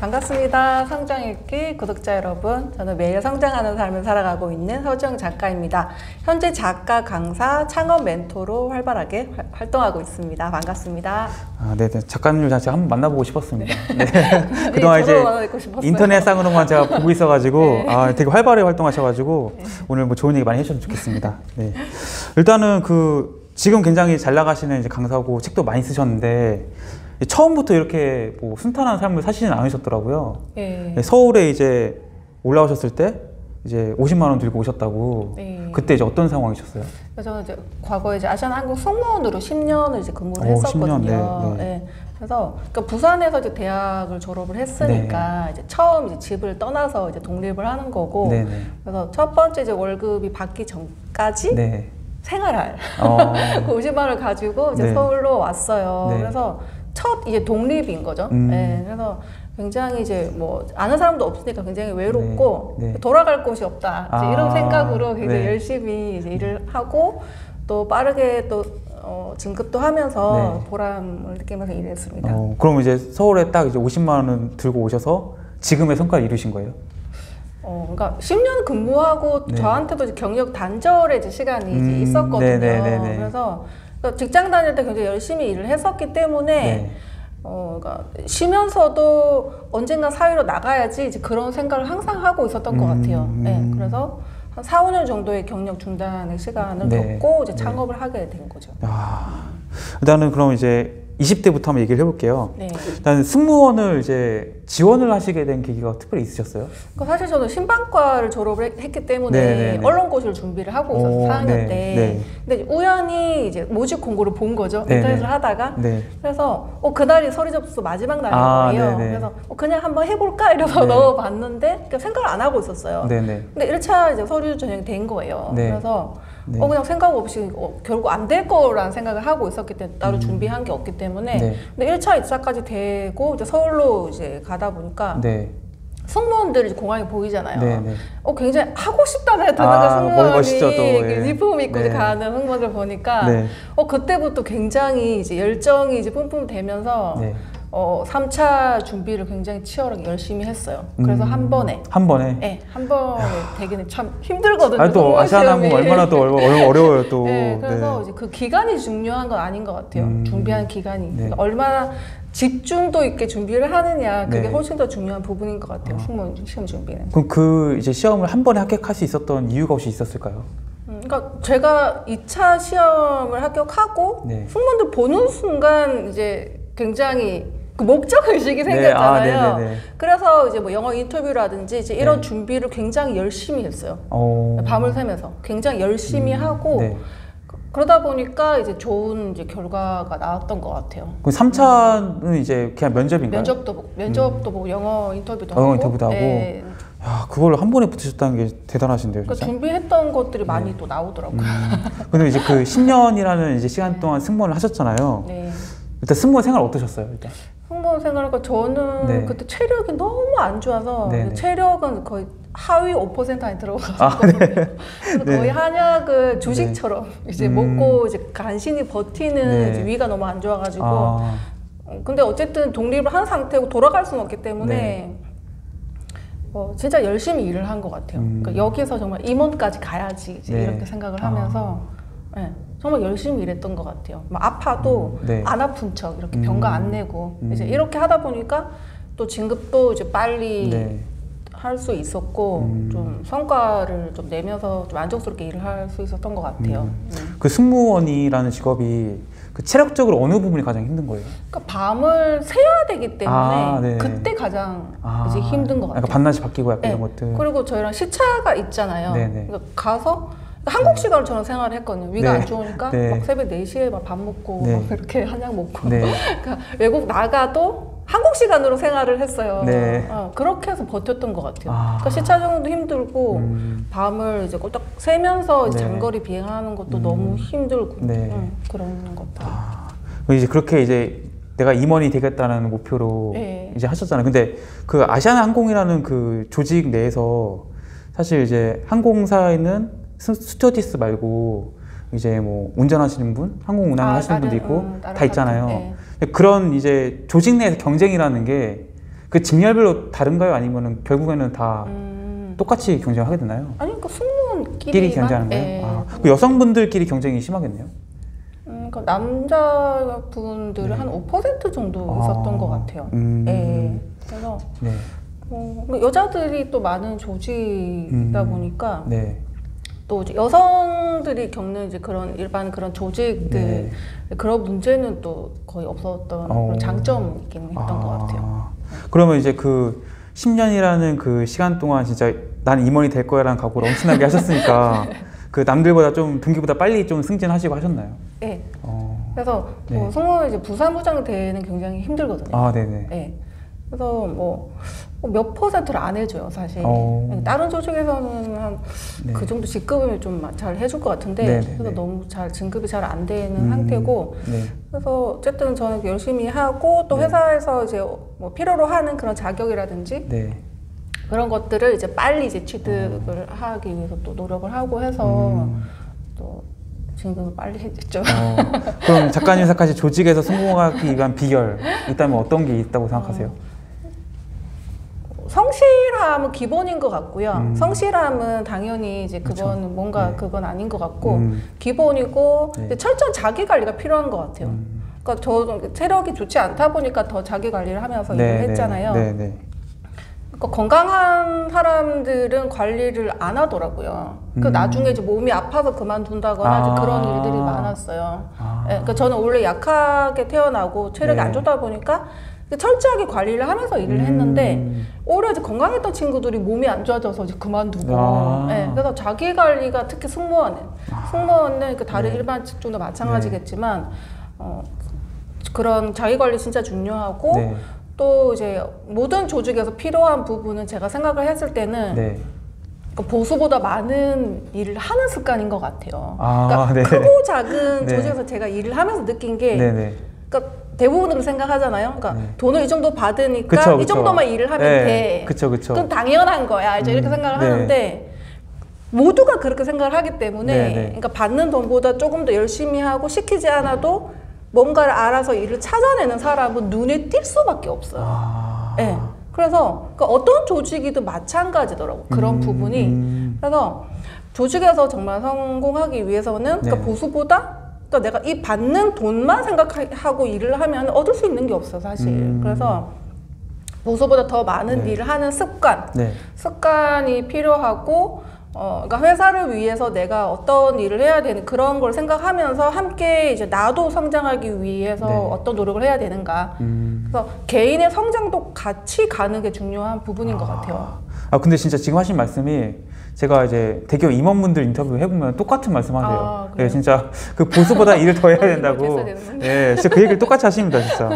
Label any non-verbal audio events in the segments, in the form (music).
반갑습니다. 성장 읽기 구독자 여러분. 저는 매일 성장하는 삶을 살아가고 있는 서정 작가입니다. 현재 작가, 강사, 창업 멘토로 활발하게 활- 활동하고 있습니다. 반갑습니다. 아, 네, 네. 작가님을 제가 한번 만나보고 싶었습니다. (laughs) (laughs) 네. 그동안 저도 이제 만나뵙고 싶었어요. 인터넷상으로만 제가 (laughs) 보고 있어가지고 네. 아, 되게 활발하게 활동하셔가지고 오늘 뭐 좋은 얘기 많이 해주셨으면 좋겠습니다. 네. 일단은 그 지금 굉장히 잘 나가시는 이제 강사고 책도 많이 쓰셨는데 처음부터 이렇게 뭐 순탄한 삶을 사시진 않으셨더라고요. 예. 네, 서울에 이제 올라오셨을 때 이제 50만 원 들고 오셨다고 네. 그때 이제 어떤 상황이셨어요? 저는 이제 과거에 이제 아시아나 한국 승무원으로 10년을 이제 근무를 오, 했었거든요. 10년, 네, 네. 예. 그래서 그러니까 부산에서 이제 대학을 졸업을 했으니까 이제 처음 이제 집을 떠나서 이제 독립을 하는 거고. 네, 네. 그래서 첫 번째 이제 월급이 받기 전까지 네. 생활할 어, (laughs) 그 50만 원을 가지고 이제 네. 서울로 왔어요. 네. 그래서 첫 이제 독립인 거죠. 음. 네, 그래서 굉장히 이제 뭐 아는 사람도 없으니까 굉장히 외롭고 네, 네. 돌아갈 곳이 없다 아, 이런 생각으로 굉장히 네. 열심히 이제 일을 하고 또 빠르게 또 어, 진급도 하면서 네. 보람을 느끼면서 일했습니다. 어, 그럼 이제 서울에 딱 이제 50만 원을 들고 오셔서 지금의 성과를 이루신 거예요? 어, 그러니까 10년 근무하고 네. 저한테도 경력 단절의 시간이 이제 음, 있었거든요. 그래서 그러니까 직장 다닐 때 굉장히 열심히 일을 했었기 때문에 네. 어, 그러니까 쉬면서도 언젠가 사회로 나가야지 이제 그런 생각을 항상 하고 있었던 것 음, 같아요. 네, 음. 그래서 한 4, 5년 정도의 경력 중단의 시간을 네. 겪고 이제 네. 창업을 하게 된 거죠. 야, 일단은 그럼 이제 20대부터 한번 얘기를 해볼게요. 네. 일단 승무원을 이제 지원을 하시게 된 계기가 특별히 있으셨어요? 그 사실 저는 신방과를 졸업을 했- 했기 때문에 네네네. 언론고시를 준비를 하고 있었어요. 오, 4학년 네, 때. 네. 근데 우연히 이제 모집 공고를 본 거죠. 네네. 인터넷을 하다가. 네. 그래서 어, 그날이 서류 접수 마지막 날인 아, 거예요. 그래서 어, 그냥 한번 해볼까 (laughs) 이래서 네. 넣어봤는데 그러니까 생각을 안 하고 있었어요. 네네. 근데 1차 이제 서류 전형이 된 거예요. 네. 그래서 네. 어, 그냥 생각 없이 어, 결국 안 될 거라는 생각을 하고 있었기 때문에 따로 음. 준비한 게 없기 때문에 네. 근데 1차 입사까지 되고 이제 서울로 이제 가다 보니까 네. 승무원들이 공항에 보이잖아요. 네. 네. 어 굉장히 하고 싶다는 드는 아, 거예요. 승무원이 또, 예. 그 유니폼 입고 이제 네. 가는 승무원들 보니까 네. 어 그때부터 굉장히 이제 열정이 이제 뿜뿜 되면서 네. 어 3차 준비를 굉장히 치열하게 열심히 했어요. 그래서 음, 한 번에 한 번에. 네, 한 번에 되기는 참 힘들거든요. 아, 또 아시아나항공 시험이. 얼마나 또 어려, 어려 워요, 또. 네, 그래서 네. 이제 그 기간이 중요한 건 아닌 것 같아요. 음, 준비한 기간이 네. 그러니까 얼마나 집중도 있게 준비를 하느냐 그게 네. 훨씬 더 중요한 부분인 것 같아요. 아. 승무원 시험 준비는. 그럼 그 이제 시험을 한 번에 합격할 수 있었던 이유가 혹시 있었을까요? 음, 그러니까 제가 2차 시험을 합격하고 네. 승무원들 보는 순간 이제 굉장히 그 목적 의식이 네, 생겼잖아요. 아, 네네네. 그래서 이제 뭐 영어 인터뷰라든지 이제 이런 네. 준비를 굉장히 열심히 했어요. 어. 밤을 새면서 굉장히 열심히 음, 하고 네. 그- 그러다 보니까 이제 좋은 이제 결과가 나왔던 것 같아요. 그럼 3차는 이제 그냥 면접인가요? 면접도 보고, 면접도 보고 영어 인터뷰도 영어 하고, 인터뷰도 하고. 네. 야, 그걸 한 번에 붙으셨다는 게 대단하신데요, 그러니까. 준비했던 것들이 많이 또 나오더라고요. 음. 근데 이제 그 (laughs) 10년이라는 이제 시간 동안 승무원을 하셨잖아요. 네. 일단 승무원 생활 어떠셨어요, 일단? 승무원 생활 하니까 저는 네. 그때 체력이 너무 안 좋아서 네네. 체력은 거의 하위 5% 안에 들어가서 아, 네. (laughs) 거의 네. 한약을 주식처럼 이제 음. 먹고 이제 간신히 버티는 네. 이제 위가 너무 안 좋아가지고 아, 어, 근데 어쨌든 독립을 한 상태고 돌아갈 수는 없기 때문에 네. 어, 진짜 열심히 일을 한 것 같아요. 음. 그러니까 여기서 정말 임원까지 가야지 이제 네. 이렇게 생각을 아. 하면서 네, 정말 열심히 일했던 것 같아요. 막 아파도 음, 네. 안 아픈 척 이렇게 음. 병가 안 내고 음. 이제 이렇게 하다 보니까 또 진급도 이제 빨리 네. 할수 있었고 음. 좀 성과를 좀 내면서 좀 만족스럽게 일을 할 수 있었던 것 같아요. 음. 음. 그 승무원이라는 직업이 그 체력적으로 어느 부분이 가장 힘든 거예요? 그러니까 밤을 새야 되기 때문에 아, 네. 그때 가장 아, 이제 힘든 것 같아요. 약간 반낮이 바뀌고 약간 네. 이런 것들. 그리고 저희랑 시차가 있잖아요. 네네. 그러니까 가서 한국 시간으로 저는 생활을 했거든요. 위가 네. 안 좋으니까 네. 막 새벽 4시에 막 밥 먹고 네. 막 이렇게 한약 먹고 네. (laughs) 그러니까 외국 나가도 한국 시간으로 생활을 했어요. 네. 어, 그렇게 해서 버텼던 것 같아요. 아. 그러니까 시차 정도 힘들고 음. 밤을 이제 꼴딱 새면서 이제 네. 장거리 비행하는 것도 음. 너무 힘들고 네. 음, 그런 것들. 아, 이제 그렇게 이제 내가 임원이 되겠다는 목표로 네. 이제 하셨잖아요. 근데 그 아시아나 항공이라는 그 조직 내에서 사실 이제 항공사에는 스- 스튜어디스 말고 이제 뭐 운전하시는 분, 항공 운항 아, 하시는 분도 있고 음, 다 있잖아요. 네. 그런 이제 조직 내에서 경쟁이라는 게 그 직렬별로 다른가요? 아니면은 결국에는 다 음, 똑같이 경쟁하게 되나요? 아니 그러니까 승무원끼리 끼리 경쟁하는 거예요? 예. 아, 그 여성분들끼리 경쟁이 심하겠네요. 음, 그러니까 남자분들은 네. 한5% 정도 아, 있었던 것 같아요. 음. 예. 그래서 네. 어, 여자들이 또 많은 조직이다 음. 보니까 네. 또 이제 여성들이 겪는 이제 그런 일반 그런 조직들 네. 그런 문제는 또 거의 없었던 어. 그런 장점이긴 했던 것 같아요. 그러면 이제 그 10년이라는 그 시간 동안 진짜 난 임원이 될 거야라는 각오를 엄청나게 하셨으니까 (laughs) 그 남들보다 좀 동기보다 빨리 좀 승진하시고 하셨나요? 예. 어. 그래서 네. 뭐 승무원 이제 부사무장 되는 굉장히 힘들거든요. 아, 네네. 예. 그래서 뭐 몇 퍼센트를 안 해줘요, 사실. 어. 다른 조직에서는 한그 네. 정도 직급을 좀 잘 해줄 것 같은데, 네, 네, 그래서 네. 너무 잘 진급이 잘 안 되는 음. 상태고, 네. 그래서 어쨌든 저는 열심히 하고 또 네. 회사에서 이제 뭐 필요로 하는 그런 자격이라든지 네. 그런 것들을 이제 빨리 이제 취득을 하기 위해서 또 노력을 하고 해서 음. 또 진급을 빨리 했죠. 어, 그럼 작가님 생각하시 조직에서 성공하기 위한 비결 있다면 어떤 게 있다고 생각하세요? 성실함은 기본인 것 같고요. 음. 성실함은 당연히 이제 그건 그렇죠. 뭔가 네. 그건 아닌 것 같고 음. 기본이고 네. 철저한 자기 관리가 필요한 것 같아요. 음. 그러니까 저 체력이 좋지 않다 보니까 더 자기 관리를 하면서 일을 했잖아요. 네, 네. 그러니까 건강한 사람들은 관리를 안 하더라고요. 그 음. 나중에 이제 몸이 아파서 그만둔다거나 아. 그런 일들이 많았어요. 아. 예, 그러니까 저는 원래 약하게 태어나고 체력이 네. 안 좋다 보니까 철저하게 관리를 하면서 일을 했는데 음. 오히려 이제 건강했던 친구들이 몸이 안 좋아져서 이제 그만두고 아. 예, 그래서 자기 관리가 특히 승무원은 승무원은 그 다른 네. 일반 직종도 마찬가지겠지만 어, 그런 자기 관리 진짜 중요하고 네. 또 이제 모든 조직에서 필요한 부분은 제가 생각을 했을 때는 네. 그 보수보다 많은 일을 하는 습관인 것 같아요. 아, 그러니까 네. 크고 작은 네. 조직에서 제가 일을 하면서 느낀 게 네, 네. 그러니까 대부분으로 생각하잖아요. 그러니까 네. 돈을 이 정도 받으니까 그쵸, 이 그쵸. 정도만 일을 하면 네, 돼. 그쵸, 그쵸. 그건 당연한 거야. 이제 이렇게 음, 생각을 네. 하는데 모두가 그렇게 생각을 하기 때문에 네, 네. 그러니까 받는 돈보다 조금 더 열심히 하고 시키지 않아도 뭔가를 알아서 일을 찾아내는 사람은 눈에 띌 수밖에 없어요. 아. 예. 그래서 그 어떤 조직이든 마찬가지더라고 그런 음, 부분이. 음. 그래서 조직에서 정말 성공하기 위해서는 그러니까 네. 보수보다 그러니까 내가 이 받는 돈만 생각하고 일을 하면 얻을 수 있는 게 없어 사실. 음. 그래서 보수보다 더 많은 네. 일을 하는 습관, 네. 습관이 필요하고. 어, 그러니까 회사를 위해서 내가 어떤 일을 해야 되는 그런 걸 생각하면서 함께 이제 나도 성장하기 위해서 네. 어떤 노력을 해야 되는가. 음. 그래서 개인의 성장도 같이 가는 게 중요한 부분인 것 같아요. 아 근데 진짜 지금 하신 말씀이 제가 이제 대기업 임원분들 인터뷰 해보면 똑같은 말씀하세요. 아? 예, 진짜 그 보수보다 일을 더 해야 (laughs) 된다고. 예, 진짜 그 얘기를 똑같이 하십니다, 진짜.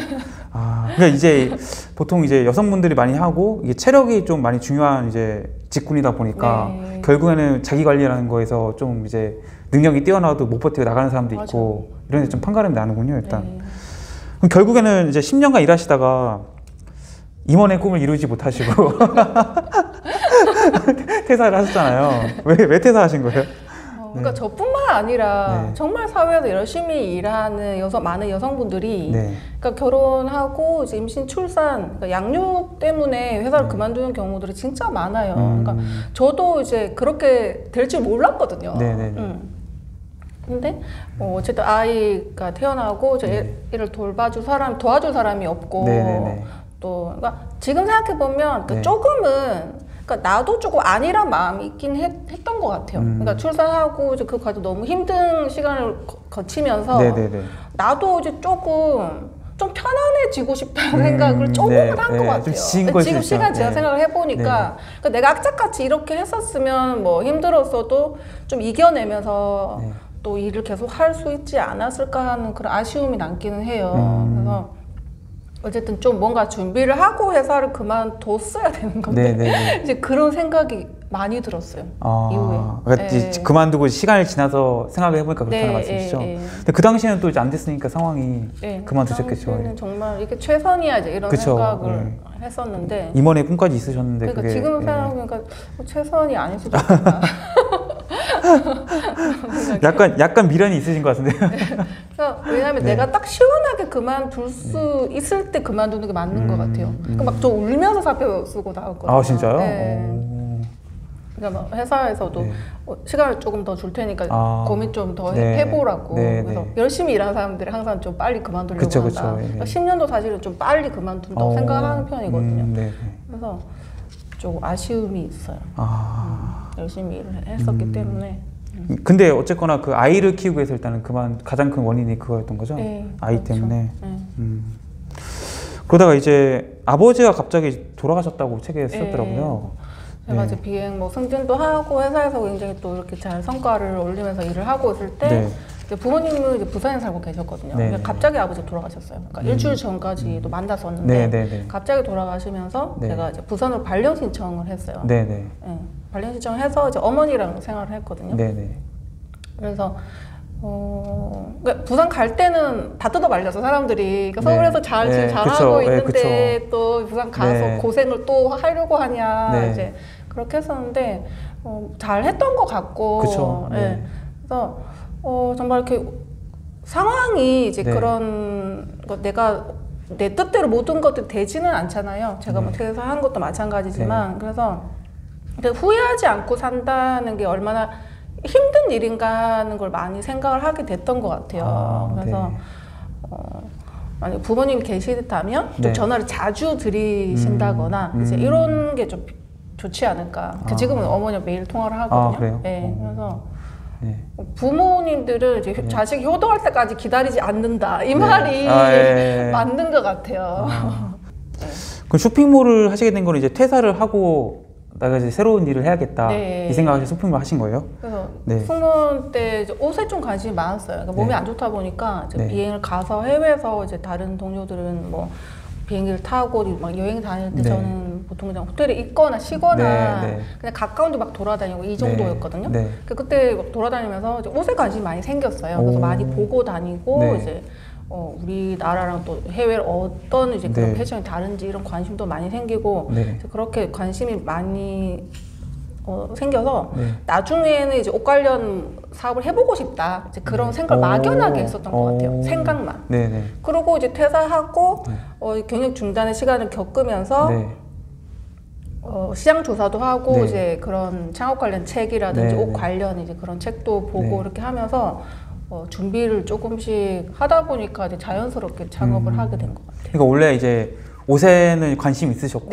아, 그러니까 이제 보통 이제 여성분들이 많이 하고 이게 체력이 좀 많이 중요한 이제 직군이다 보니까 네. 결국에는 자기 관리라는 거에서 좀 이제 능력이 뛰어나도 못 버티고 나가는 사람도 있고 이런 데좀 판가름이 나는군요, 일단. 네. 그럼 결국에는 이제 10년간 일하시다가 임원의 꿈을 이루지 못하시고 (laughs) (laughs) 퇴사를 하셨잖아요. 왜, 왜 퇴사하신 거예요? 어, 그러니까 저뿐만 아니라 네. 정말 사회에서 열심히 일하는 여성 많은 여성분들이 네. 그러니까 결혼하고 이제 임신 출산 그러니까 양육 때문에 회사를 그만두는 경우들이 진짜 많아요. 음. 그러니까 저도 이제 그렇게 될 줄 몰랐거든요. 네네네. 음. 근데 뭐 어쨌든 아이가 태어나고 저 애, 를 돌봐줄 사람 도와줄 사람이 없고 네. 또 그러니까 지금 생각해 보면 그 네. 조금은 그러니까 나도 조금 아니란 마음이 있긴 했, 했던 것 같아요. 음. 그러니까 출산하고 이제 그 과정 너무 힘든 시간을 거, 거치면서 네네네. 나도 이제 조금 좀 편안해지고 싶다는 음, 생각을 조금은 네, 한것 네. 좀 같아요. 지금. 시간 제가 네. 생각을 해보니까 그러니까 내가 악착같이 이렇게 했었으면 뭐 힘들었어도 좀 이겨내면서 네. 또 일을 계속 할 수 있지 않았을까 하는 그런 아쉬움이 남기는 해요. 음. 그래서 어쨌든 좀 뭔가 준비를 하고 회사를 그만뒀어야 되는 건데 네네네. (laughs) 이제 그런 생각이 많이 들었어요. 아, 이후에. 그러니까 예. 그만두고 시간이 지나서 생각을 해보니까 그렇다는 네, 말씀이시죠? 예, 예. 근데 그 당시에는 또 이제 안 됐으니까 상황이 예, 그만두셨겠죠. 당시에는 정말 이게 최선이야 이제 이런 그쵸, 생각을 했었는데 임원의 꿈까지 있으셨는데 그러니까 그게 지금 예. 생각해보니까 최선이 아닐 수도 있구나. 약간 약간 미련이 있으신 것 같은데. 그러니까 왜냐하면 네. 내가 딱 시원하게 그만둘 수 있을 때 그만두는 게 맞는 것 음, 같아요. 음. 그러니까 막저 울면서 사표 쓰고 나왔거든요. 아 진짜요? 네. 오. 그러니까 막 회사에서도 네. 어, 시간을 조금 더 줄 테니까 아. 고민 좀더 네. 해보라고. 네, 그래서 네. 열심히 일하는 사람들이 항상 좀 빨리 그만두려고 그쵸, 한다. 그쵸, 예. 그러니까 10년도 사실은 좀 빨리 그만둔다고 어, 생각하는 편이거든요. 음, 네. 네. 그래서 좀 아쉬움이 있어요. 아. 열심히 일을 했었기 음. 때문에. 근데 어쨌거나 그 아이를 키우기 위해서 일단은 그만 가장 큰 원인이 그거였던 거죠. 네, 아이 그렇죠. 때문에. 네. 음. 그러다가 이제 아버지가 갑자기 돌아가셨다고 책에 네. 쓰셨더라고요. 제가 네. 이제 비행 뭐 승진도 하고 회사에서 굉장히 또 이렇게 잘 성과를 올리면서 일을 하고 있을 때 네. 부모님은 이제 부산에 살고 계셨거든요. 네. 갑자기 아버지 돌아가셨어요. 그러니까 음. 일주일 전까지도 만났었는데 네, 네, 네. 갑자기 돌아가시면서 네. 제가 이제 부산으로 발령 신청을 했어요. 네, 네. 예, 발령 신청을 해서 이제 어머니랑 생활을 했거든요. 네, 네. 그래서 어, 그러니까 부산 갈 때는 다 뜯어 말려서 사람들이 그러니까 네. 서울에서 잘 네, 지금 잘하고 그쵸. 네, 있는데 또 부산 가서 네. 고생을 또 하려고 하냐 네. 이제 그렇게 했었는데 어, 잘 했던 것 같고. 네. 그래서 어, 정말 이렇게 상황이 이제 네. 그런 거 내가 내 뜻대로 모든 것들이 되지는 않잖아요. 제가 뭐 네. 퇴사한 것도 마찬가지지만 그래서 근데 후회하지 않고 산다는 게 얼마나 힘든 일인가 하는 걸 많이 생각을 하게 됐던 것 같아요. 아, 그래서 네. 어, 만약 부모님이 계시다면 좀 네. 전화를 자주 드리신다거나 음, 이제 음. 이런 게 좀 좋지 않을까. 아. 지금은 어머니와 매일 통화를 하거든요. 아, 그래요? 네, 어. 그래서 네. 부모님들은 이제 네. 자식이 효도할 때까지 기다리지 않는다. 이 네. 말이 아, 예, 예. (laughs) 맞는 것 같아요. 아. (laughs) 그럼 쇼핑몰을 하시게 된 거는 이제 퇴사를 하고 내가 이제 새로운 일을 해야겠다 네. 이 생각을 쇼핑몰 하신 거예요? 그래서 네. 승무원 때 옷에 좀 관심이 많았어요. 그러니까 몸이 네. 안 좋다 보니까 이제 네. 비행을 가서 해외에서 이제 다른 동료들은 뭐 비행기를 타고 막 여행 다닐 때 네. 저는 보통 그냥 호텔에 있거나 쉬거나 네, 네. 그냥 가까운 데 막 돌아다니고 이 정도였거든요. 네. 그 그때 막 돌아다니면서 옷에 관심이 많이 생겼어요. 그래서 오. 많이 보고 다니고 네. 이제 어, 우리나라랑 또 해외 어떤 이제 그런 네. 패션이 다른지 이런 관심도 많이 생기고 네. 그렇게 관심이 많이 어, 생겨서 네. 나중에는 이제 옷 관련 사업을 해보고 싶다. 이제 그런 생각 오. 막연하게 했었던 것 같아요. 오. 생각만. 네, 네. 그리고 이제 퇴사하고 네. 어, 이 경력 중단의 시간을 겪으면서 네. 어, 시장 조사도 하고 네. 이제 그런 창업 관련 책이라든지 네, 옷 네. 관련 이제 그런 책도 보고 네. 이렇게 하면서 어, 준비를 조금씩 하다 보니까 이제 자연스럽게 창업을 음. 하게 된 것 같아요. 그러니까 원래 이제 옷에는 관심 있으셨고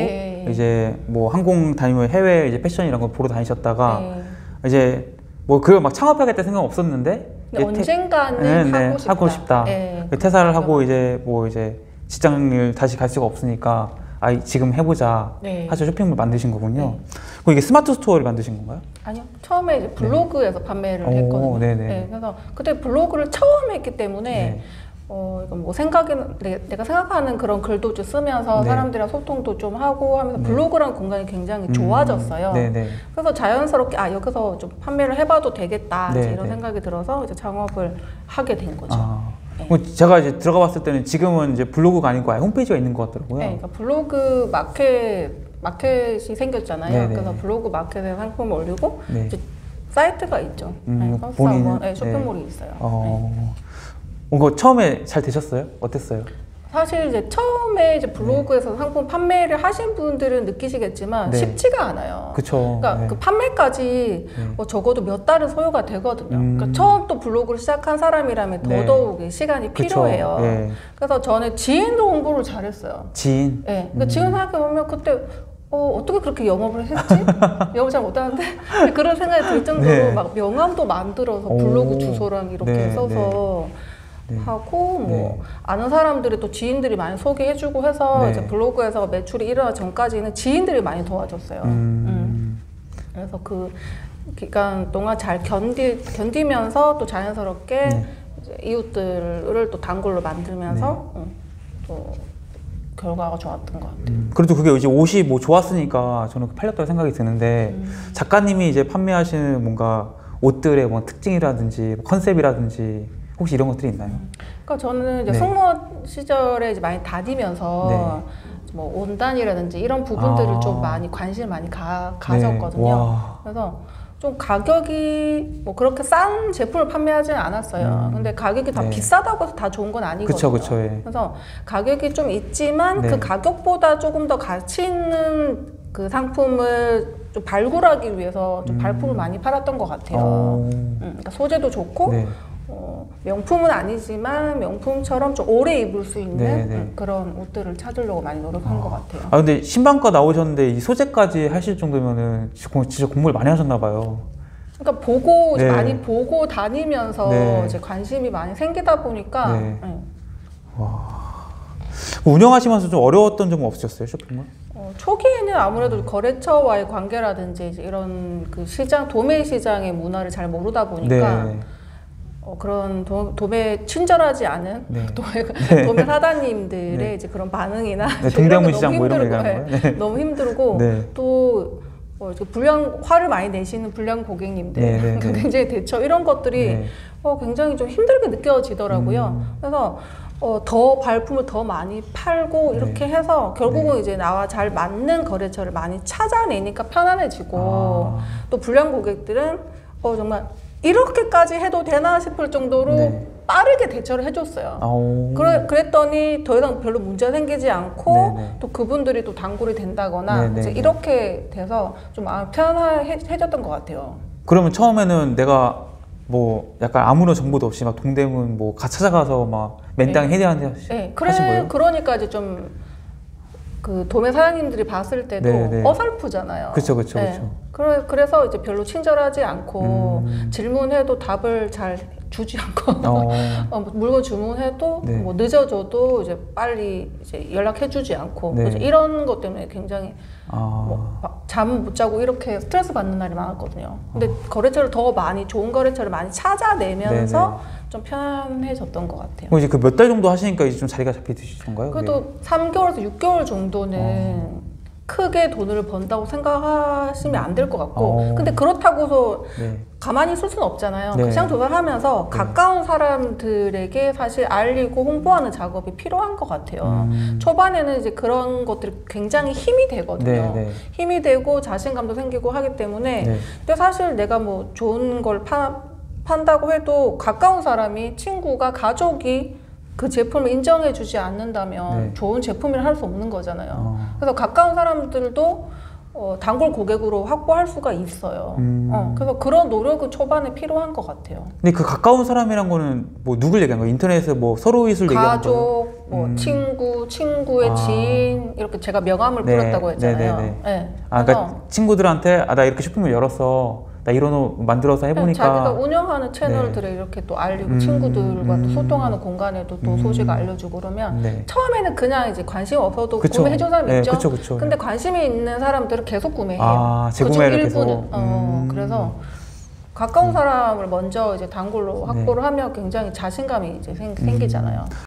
네. 이제 뭐 항공 다니면 해외 이제 패션 이런 거 보러 다니셨다가 네. 이제 뭐 그걸 막 창업하겠다 생각 없었는데 퇴- 언젠가는 네, 네, 하고 싶다. 하고 싶다. 네. 그 퇴사를 하고 이제 뭐 이제 직장을 다시 갈 수가 없으니까 아 지금 해보자 네. 하셔 쇼핑몰 만드신 거군요. 네. 그럼 이게 스마트 스토어를 만드신 건가요? 아니요. 처음에 이제 블로그에서 판매를 오, 했거든요. 네네. 네, 그래서 그때 블로그를 처음 했기 때문에 네. 어, 이건 뭐 생각에는 내, 내가 생각하는 그런 글도 좀 쓰면서 네. 사람들이랑 소통도 좀 하고 하면서 네. 블로그라는 공간이 굉장히 음, 좋아졌어요. 네네. 그래서 자연스럽게 아 여기서 좀 판매를 해봐도 되겠다 이제 네, 이런 네. 생각이 들어서 이제 창업을 하게 된 거죠. 아, 네. 뭐 제가 이제 들어가 봤을 때는 지금은 이제 블로그가 아니고 아예 홈페이지가 있는 것 같더라고요. 네, 그러니까 블로그 마켓 마켓이 생겼잖아요. 네네. 그래서 블로그 마켓에 상품을 올리고 네. 이제 사이트가 있죠. 음, 네, 본인, 버스 네, 쇼핑몰이 있어요. 네. 어, 뭔가 처음에 잘 되셨어요? 어땠어요? 사실 이제 처음에 이제 블로그에서 상품 판매를 하신 분들은 느끼시겠지만 네. 쉽지가 않아요. 그쵸. 그러니까 네. 그 판매까지 네. 뭐 적어도 몇 달은 소요가 되거든요. 음. 그러니까 처음 또 블로그를 시작한 사람이라면 네. 더더욱 이 시간이 그쵸. 필요해요. 예. 그래서 저는 지인도 홍보를 잘했어요. 지인. 예. 그러니까 음. 지금 생각해보면 그때 어, 어떻게 그렇게 영업을 했지? (laughs) 영업 잘 못하는데 그런 생각이 들 정도로 네. 막 명함도 만들어서 오. 블로그 주소랑 이렇게 네, 써서 네. 하고 뭐 네. 아는 사람들이 또 지인들이 많이 소개해주고 해서 네. 이제 블로그에서 매출이 일어나 전까지는 지인들이 많이 도와줬어요. 음. 음. 그래서 그 기간 동안 잘 견디 견디면서 또 자연스럽게 네. 이웃들을 또 단골로 만들면서 음, 또 결과가 좋았던 것 같아요. 음, 그래도 그게 이제 옷이 뭐 좋았으니까 저는 팔렸다고 생각이 드는데 음. 작가님이 이제 판매하시는 뭔가 옷들의 뭐 특징이라든지 뭐 컨셉이라든지 혹시 이런 것들이 있나요? 그러니까 저는 이제 네. 승무원 시절에 이제 많이 다니면서 뭐 온단이라든지 이런 부분들을 아. 좀 많이 관심을 많이 가, 네. 가졌거든요. 와. 그래서 좀 가격이 뭐 그렇게 싼 제품을 판매하지는 않았어요. 음. 근데 가격이 다 네. 비싸다고 해서 다 좋은 건 아니거든요. 그쵸, 그쵸, 예. 그래서 가격이 좀 있지만 네. 그 가격보다 조금 더 가치 있는 그 상품을 좀 발굴하기 위해서 좀 음. 발품을 많이 팔았던 것 같아요. 어, 음, 그러니까 소재도 좋고 네. 어, 명품은 아니지만 명품처럼 좀 오래 입을 수 있는 네, 네. 음, 그런 옷들을 찾으려고 많이 노력한 것 같아요. 아 근데 신방과 나오셨는데 이 소재까지 하실 정도면은 진짜 공- 공부를 많이 하셨나 봐요. 그러니까 보고 네. 많이 보고 다니면서 네. 이제 관심이 많이 생기다 보니까 네. 네. 운영하시면서 좀 어려웠던 점은 없으셨어요 쇼핑몰? 어, 초기에는 아무래도 거래처와의 관계라든지 이런 그 시장 도매 시장의 문화를 잘 모르다 보니까 네. 어, 그런 도, 도매 친절하지 않은 네. (laughs) 도매, 도매 사장님들의 네. 이제 그런 반응이나 네, 동대문 너무 시장 뭐 이런 거 네, 거예요? 너무 힘들고 네. 또 어, 불량 화를 많이 내시는 불량 고객님들 네, 네, (laughs) 네. 굉장히 대처 이런 것들이 네. 어, 굉장히 좀 힘들게 느껴지더라고요. 음. 그래서 어, 더 발품을 더 많이 팔고 네. 이렇게 해서 결국은 이제 나와 잘 맞는 거래처를 많이 찾아내니까 편안해지고 아. 또 불량 고객들은 어, 정말 이렇게까지 해도 되나 싶을 정도로 네. 빠르게 대처를 해줬어요. 아오. 그래, 그랬더니 더 이상 별로 문제 생기지 않고 네네. 또 그분들이 또 단골이 된다거나 네네네. 이제 이렇게 돼서 좀 마음 편안해졌던 것 같아요. 그러면 처음에는 내가 뭐 약간 아무런 정보도 없이 막 동대문 뭐 가 찾아가서 막 맨땅 해대한테 네, 하신 그래, 거예요? 그러니까 이제 좀그 도매 사장님들이 봤을 때도 네네. 어설프잖아요. 그쵸, 네. 그쵸. 그래, 그래서 이제 별로 친절하지 않고 음. 질문해도 답을 잘 주지 않고 어. (laughs) 어, 뭐 물건 주문해도 네. 뭐 늦어져도 이제 빨리 이제 연락해주지 않고 네. 이런 것 때문에 굉장히 아. 뭐잠못 자고 이렇게 스트레스 받는 날이 많았거든요. 근데 거래처를 더 많이 좋은 거래처를 많이 찾아내면서 좀 편해졌던 것 같아요. 그럼 이제 그 몇 달 정도 하시니까 이제 좀 자리가 잡히시는 건가요? 그래도 3개월에서 6개월 정도는 어. 크게 돈을 번다고 생각하시면 안 될 것 같고 어. 근데 그렇다고서 네. 가만히 있을 수는 없잖아요. 네. 그 시장 조사하면서 가까운 사람들에게 사실 알리고 홍보하는 작업이 필요한 것 같아요. 음. 초반에는 이제 그런 것들이 굉장히 힘이 되거든요. 네, 네. 힘이 되고 자신감도 생기고 하기 때문에 네. 근데 사실 내가 뭐 좋은 걸 파, 판다고 해도 가까운 사람이 친구가 가족이 그 제품을 인정해 주지 않는다면 네. 좋은 제품이라 할 수 없는 거잖아요. 어. 그래서 가까운 사람들도 어, 단골 고객으로 확보할 수가 있어요. 음. 어, 그래서 그런 노력은 초반에 필요한 것 같아요. 근데 그 가까운 사람이란 거는 뭐 누굴 얘기한 거예요? 인터넷에 뭐 서로 있을 얘기하는 거예요? 가족, 뭐 음. 친구, 친구의 아. 지인 이렇게 제가 명함을 네, 뿌렸다고 했잖아요. 네, 네, 네. 네. 아, 그러니까 친구들한테 아 나 이렇게 쇼핑몰 열었어. 나 이런 옷 만들어서 해보니까 자기가 운영하는 채널들에 이렇게 또 알리고 음, 친구들과 또 음. 소통하는 공간에도 또 음. 소식 알려주고 그러면 네. 처음에는 그냥 이제 관심 없어도 그쵸. 구매해준 사람 네, 있죠. 그쵸, 그쵸. 근데 관심이 있는 사람들은 계속 구매해요. 아, 재구매를 일부는. 계속? 어, 음. 그래서 가까운 사람을 먼저 이제 단골로 네. 확보를 하면 굉장히 자신감이 이제 생, 생기잖아요.